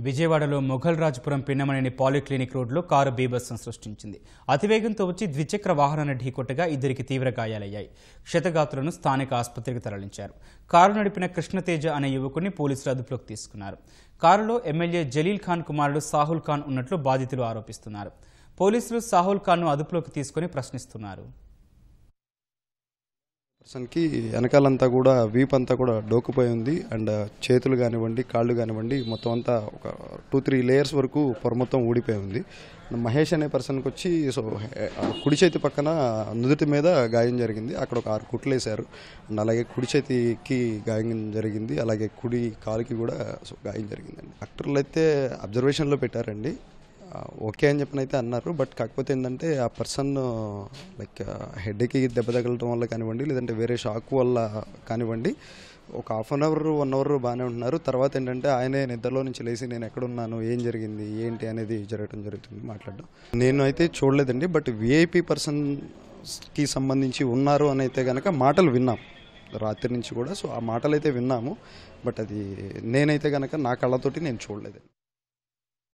విజయవాడలో మొఘల్రాజ్పురం పిన్నమనేని పాలిక్లినిక్ రోడ్లో కారు బీభత్సం సృష్టించింది. అతివేగంతో వచ్చి ద్విచక్ర వాహనాన్ని ఢీకొట్టగా ఇద్దరికి తీవ్ర గాయాలయ్యాయి. క్షతగాతులను స్థానిక ఆసుపత్రికి తరలించారు. కారు నడిపిన కృష్ణతేజ అనే యువకుని పోలీసులు అదుపులోకి తీసుకున్నారు. కారులో ఎమ్మెల్యే జలీల్ ఖాన్ కుమారుడు సాహుల్ ఖాన్ ఉన్నట్లు బాధితులు ఆరోపిస్తున్నారు. పోలీసులు సాహుల్ ఖాన్ను అదుపులోకి తీసుకుని ప్రశ్నిస్తున్నారు. పర్సన్కి వెనకాలంతా కూడా వీప్ అంతా కూడా డోకుపోయి ఉంది. అండ్ చేతులు కానివ్వండి కాళ్ళు కానివ్వండి మొత్తం అంతా ఒక టూ త్రీ లేయర్స్ వరకు పొర మొత్తం ఊడిపోయి ఉంది. మహేష్ అనే పర్సన్కి వచ్చి సో కుడి చేతి పక్కన నుదుటి మీద గాయం జరిగింది. అక్కడ ఒక ఆరు కుట్లు వేశారు. అండ్ అలాగే కుడి చేతికి గాయం జరిగింది. అలాగే కుడి కాలుకి కూడా సో గాయం జరిగిందండి. డాక్టర్లు అయితే అబ్జర్వేషన్లో పెట్టారండి. ఓకే అని చెప్పిన అయితే అన్నారు. బట్ కాకపోతే ఏంటంటే ఆ పర్సన్ లైక్ హెడ్కి దెబ్బ తగలటం వల్ల కానివ్వండి లేదంటే వేరే షాక్ వల్ల కానివ్వండి ఒక half an hour one hour బాగానే ఉంటున్నారు. తర్వాత ఏంటంటే ఆయనే నిద్రలో నుంచి లేచి నేను ఎక్కడున్నాను ఏం జరిగింది ఏంటి అనేది జరగడం జరుగుతుంది మాట్లాడడం. నేను అయితే చూడలేదండి బట్ విఐపి పర్సన్కి సంబంధించి ఉన్నారు అని అయితే కనుక మాటలు విన్నాం. రాత్రి నుంచి కూడా సో ఆ మాటలు అయితే విన్నాము. బట్ అది నేనైతే కనుక నా కళ్ళతోటి నేను చూడలేదు